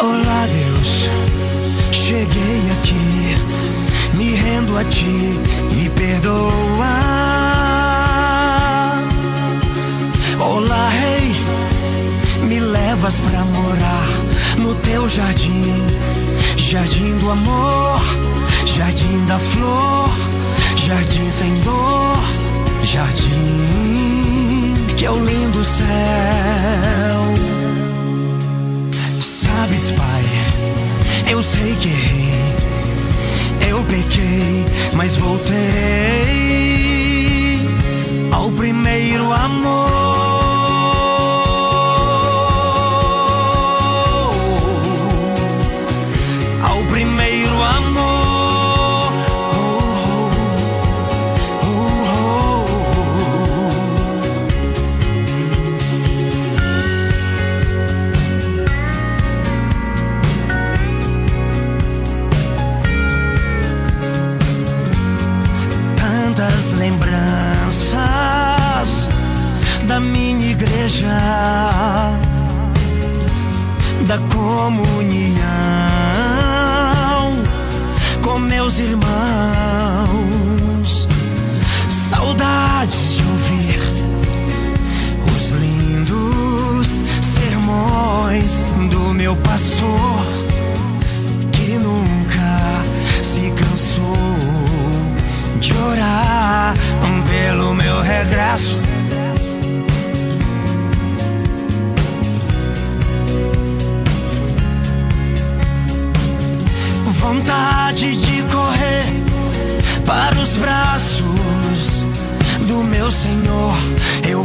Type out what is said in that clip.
Deus, cheguei aqui, me rendo a ti, me perdoa. Olá, Rei, me levas pra morar no teu jardim, jardim do amor, jardim da flor, jardim sem dor, jardim que é o lindo céu. Sabes, Pai, eu sei que errei, eu pequei, mas voltei da comunhão com meus irmãos. Saudades de ouvir os lindos sermões do meu pastor que nunca se cansou de orar pelo meu regresso. Vontade de correr para os braços do meu Senhor. Eu